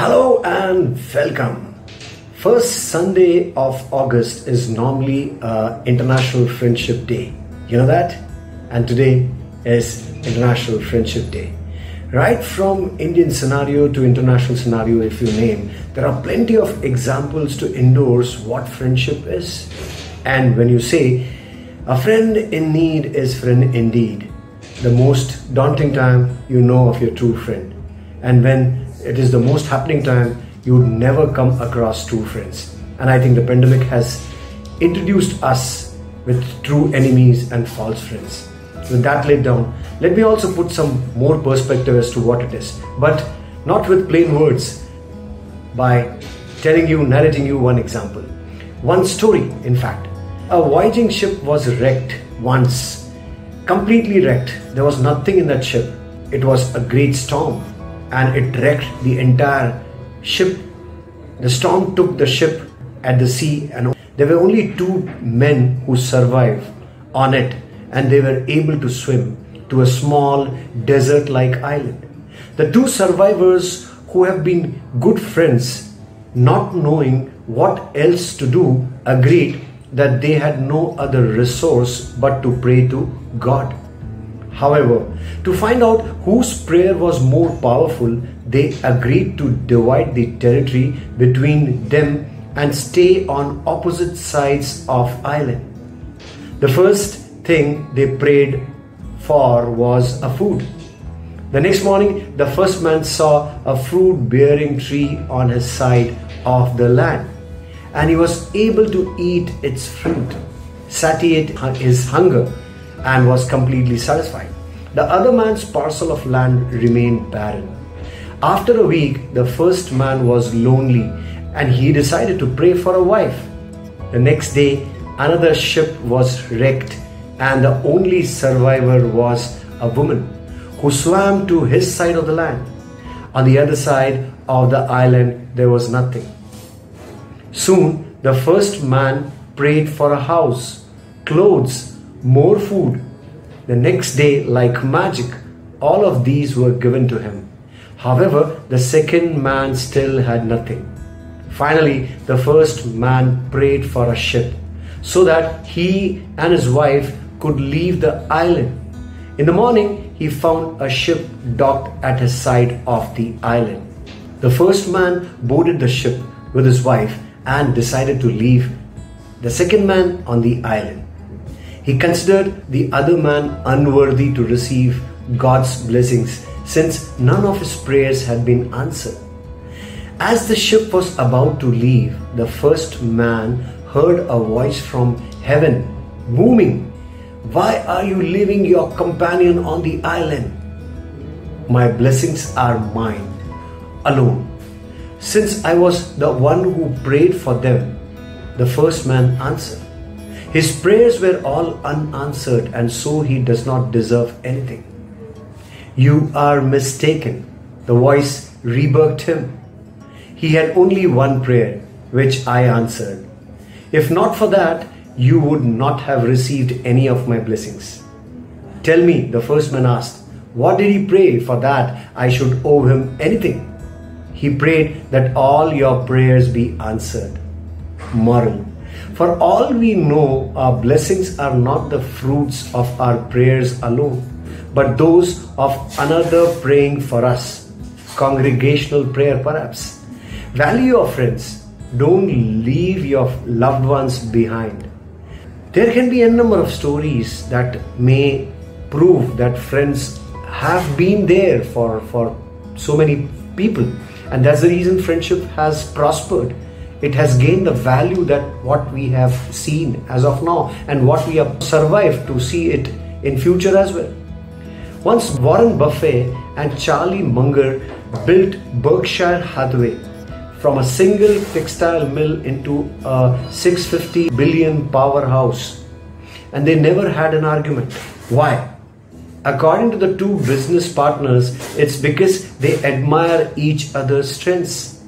Hello and welcome. First Sunday of August is normally uh, International Friendship Day. You know that? And today is International Friendship Day. Right from Indian scenario to international scenario, if you name, there are plenty of examples to endorse what friendship is. And when you say, a friend in need is friend indeed, the most daunting time you know of your true friend. And when it is the most happening time, you would never come across true friends. And I think the pandemic has introduced us with true enemies and false friends. With that laid down, let me also put some more perspective as to what it is, but not with plain words, by telling you, narrating you one example. One story, in fact. A voyaging ship was wrecked once, completely wrecked. There was nothing in that ship. It was a great storm and it wrecked the entire ship. The storm took the ship at the sea, and there were only two men who survived on it, and they were able to swim to a small desert like island. The two survivors who have been good friends, not knowing what else to do, agreed that they had no other resource but to pray to God. However, to find out whose prayer was more powerful, they agreed to divide the territory between them and stay on opposite sides of island. The first thing they prayed for was a food. The next morning, the first man saw a fruit bearing tree on his side of the land, and he was able to eat its fruit, satiate his hunger, and was completely satisfied. The other man's parcel of land remained barren. After a week, the first man was lonely and he decided to pray for a wife. The next day, another ship was wrecked, and the only survivor was a woman who swam to his side of the land. On the other side of the island, there was nothing. Soon, the first man prayed for a house, clothes, more food. The next day, like magic, all of these were given to him. However, the second man still had nothing. Finally, the first man prayed for a ship so that he and his wife could leave the island. In the morning, he found a ship docked at his side of the island. The first man boarded the ship with his wife and decided to leave the second man on the island. He considered the other man unworthy to receive God's blessings since none of his prayers had been answered. As the ship was about to leave, the first man heard a voice from heaven booming, Why are you leaving your companion on the island? My blessings are mine alone. Since I was the one who prayed for them, the first man answered. His prayers were all unanswered, and so he does not deserve anything. You are mistaken. The voice rebuked him. He had only one prayer, which I answered. If not for that, you would not have received any of my blessings. Tell me, the first man asked, what did he pray for that I should owe him anything? He prayed that all your prayers be answered. Moral. For all we know, our blessings are not the fruits of our prayers alone, but those of another praying for us. Congregational prayer, perhaps. Value your friends. Don't leave your loved ones behind. There can be a number of stories that may prove that friends have been there for, for so many people, and that's the reason friendship has prospered it has gained the value that what we have seen as of now and what we have survived to see it in future as well. Once warren buffett and charlie munger built berkshire hathaway from a single textile mill into a 650 billion powerhouse and they never had an argument. Why? According to the two business partners it's because they admire each other's strengths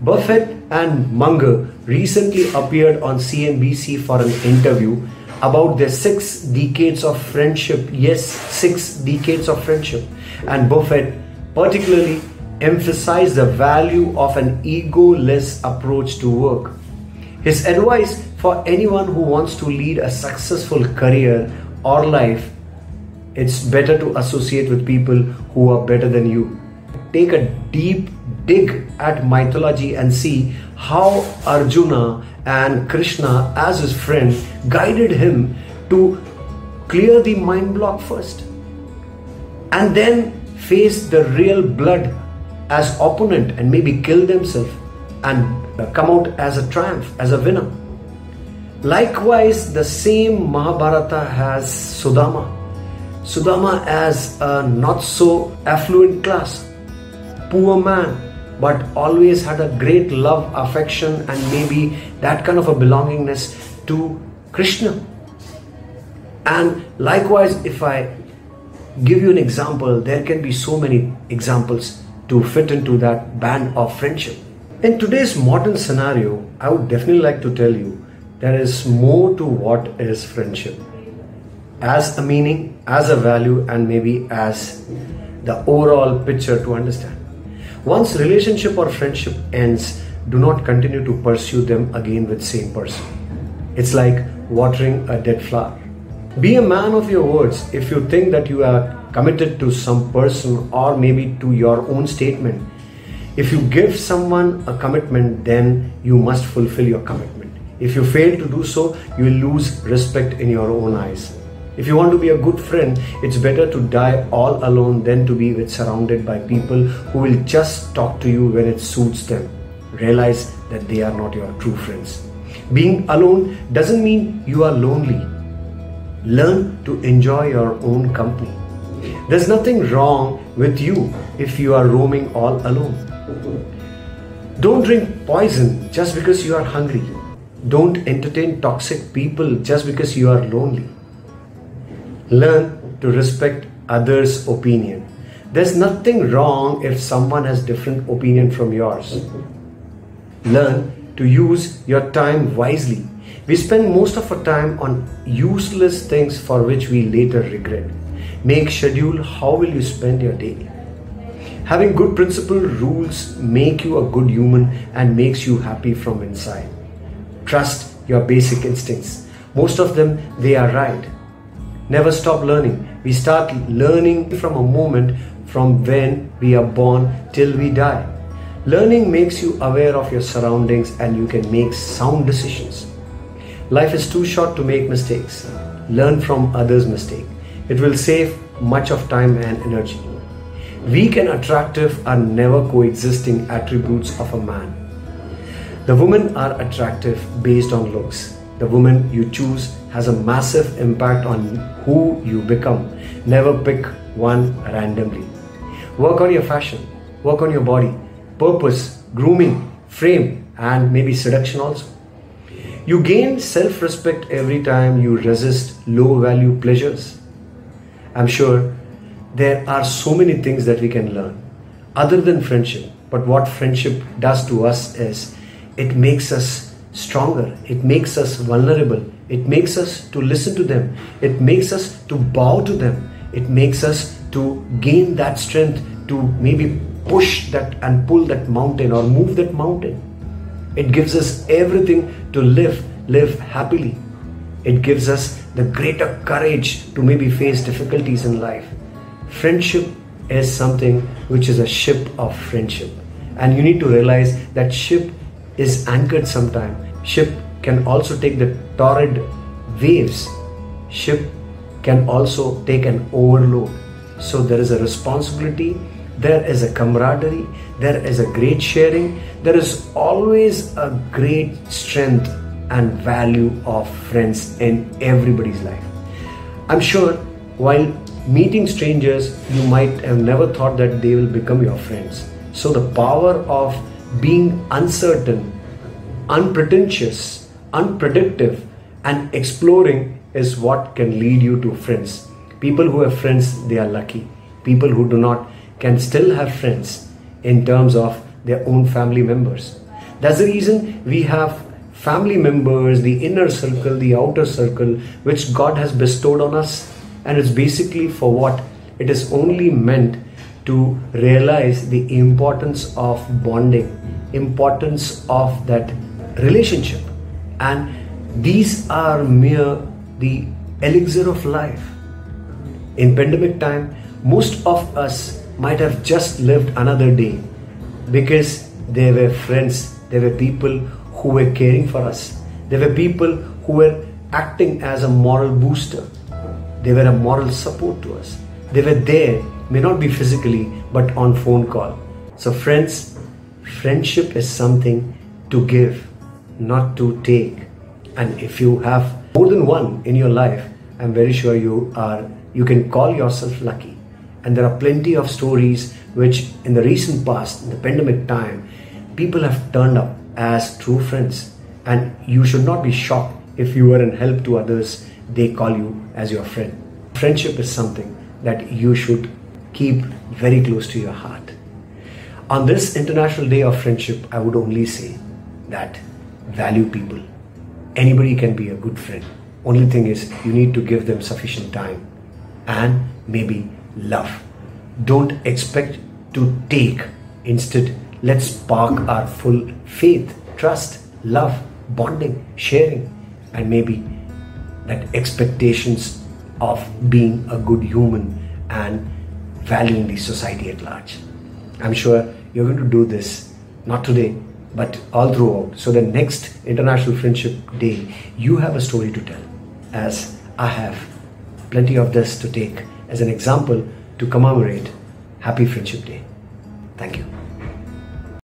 Buffett and Munger recently appeared on CNBC for an interview about their six decades of friendship. Yes, six decades of friendship. And Buffett particularly emphasized the value of an egoless approach to work. His advice for anyone who wants to lead a successful career or life it's better to associate with people who are better than you. Take a deep dig at mythology and see how Arjuna and Krishna, as his friend, guided him to clear the mind block first and then face the real blood as opponent and maybe kill themselves and come out as a triumph, as a winner. Likewise, the same Mahabharata has Sudama. Sudama as a not so affluent class, poor man, but always had a great love, affection, and maybe that kind of a belongingness to Krishna. And likewise, if I give you an example, there can be so many examples to fit into that band of friendship. In today's modern scenario, I would definitely like to tell you there is more to what is friendship as a meaning, as a value, and maybe as the overall picture to understand. Once relationship or friendship ends, do not continue to pursue them again with same person. It's like watering a dead flower. Be a man of your words. If you think that you are committed to some person or maybe to your own statement, if you give someone a commitment, then you must fulfill your commitment. If you fail to do so, you will lose respect in your own eyes. If you want to be a good friend, it's better to die all alone than to be with surrounded by people who will just talk to you when it suits them. Realize that they are not your true friends. Being alone doesn't mean you are lonely. Learn to enjoy your own company. There's nothing wrong with you if you are roaming all alone. Don't drink poison just because you are hungry. Don't entertain toxic people just because you are lonely. Learn to respect others' opinion. There's nothing wrong if someone has different opinion from yours. Learn to use your time wisely. We spend most of our time on useless things for which we later regret. Make schedule how will you spend your day. Having good principle rules make you a good human and makes you happy from inside. Trust your basic instincts. Most of them they are right never stop learning. We start learning from a moment from when we are born till we die. Learning makes you aware of your surroundings and you can make sound decisions. Life is too short to make mistakes. Learn from others' mistake. It will save much of time and energy. Weak and attractive are never coexisting attributes of a man. The women are attractive based on looks. The woman you choose has a massive impact on who you become. Never pick one randomly. Work on your fashion, work on your body, purpose, grooming, frame, and maybe seduction also. You gain self respect every time you resist low value pleasures. I'm sure there are so many things that we can learn other than friendship. But what friendship does to us is it makes us stronger. It makes us vulnerable. It makes us to listen to them. It makes us to bow to them. It makes us to gain that strength to maybe push that and pull that mountain or move that mountain. It gives us everything to live, live happily. It gives us the greater courage to maybe face difficulties in life. Friendship is something which is a ship of friendship. And you need to realize that ship is anchored sometime Ship can also take the torrid waves. Ship can also take an overload. So there is a responsibility, there is a camaraderie, there is a great sharing, there is always a great strength and value of friends in everybody's life. I'm sure while meeting strangers, you might have never thought that they will become your friends. So the power of being uncertain unpretentious, unpredictive, and exploring is what can lead you to friends. People who have friends, they are lucky. People who do not can still have friends in terms of their own family members. That's the reason we have family members, the inner circle, the outer circle, which God has bestowed on us. And it's basically for what? It is only meant to realize the importance of bonding, importance of that relationship. And these are mere the elixir of life. In pandemic time, most of us might have just lived another day because there were friends, there were people who were caring for us, there were people who were acting as a moral booster, they were a moral support to us. They were there, may not be physically, but on phone call. So, friends, friendship is something to give, not to take. And if you have more than one in your life, I'm very sure you are you can call yourself lucky. And there are plenty of stories which in the recent past, in the pandemic time, people have turned up as true friends. And you should not be shocked if you are in help to others, they call you as your friend. Friendship is something that you should keep very close to your heart. On this International Day of Friendship, I would only say that value people. Anybody can be a good friend. Only thing is, you need to give them sufficient time and maybe love. Don't expect to take. Instead, let's spark our full faith, trust, love, bonding, sharing, and maybe that expectations of being a good human and valuing the society at large. I'm sure you're going to do this not today, but all throughout. So the next International Friendship Day, you have a story to tell as I have plenty of this to take as an example to commemorate Happy Friendship Day. Thank you.